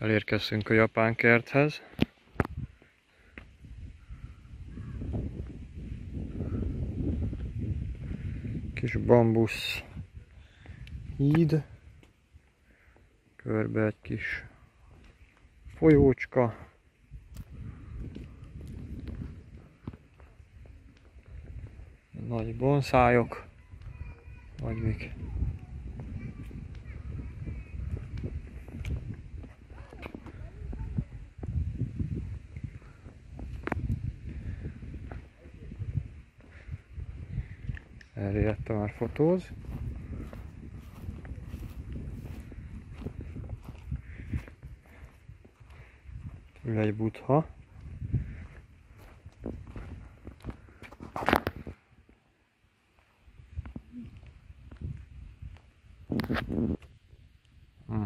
Elérkeztünk a japán kerthez. Kis bambusz híd. Körbe egy kis folyócska. Nagy bonszájok. Vagy mik. Elérte már fotóz. Ül egy butha. Hm.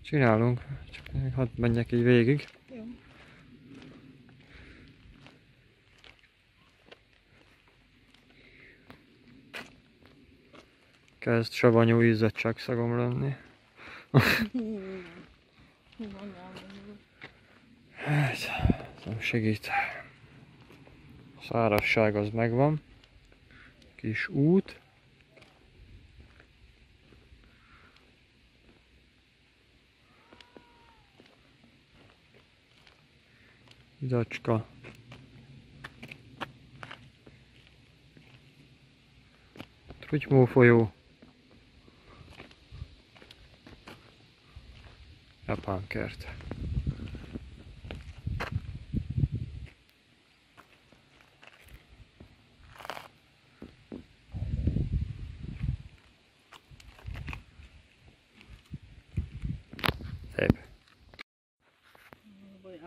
Csinálunk, csak hadd menjek így végig. Jó. Kezd savanyú izzadságszagom lenni. Hát, nem segít. Szárazság az megvan. Kis út. Izacska. Trutymó folyó. la pancarta. Tabii. Boy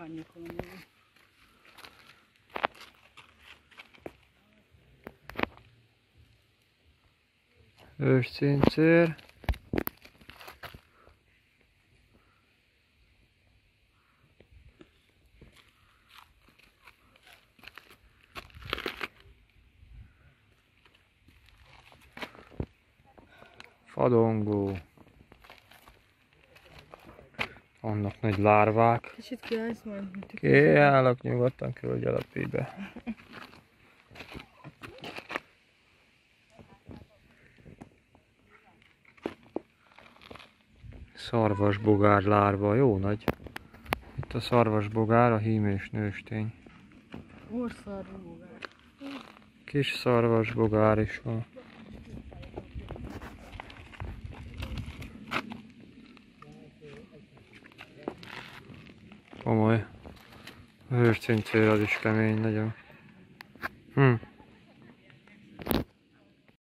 Fadongó. Vannak nagy lárvák. Kicsit kiállsz majd. Kiállok nyugodtan, küldj a pibe. Szarvasbogár lárva, jó nagy. Itt a szarvasbogár, a hím és nőstény. Kis szarvasbogár is van. Komoly. A hőscincér az is kemény nagyon. Hm.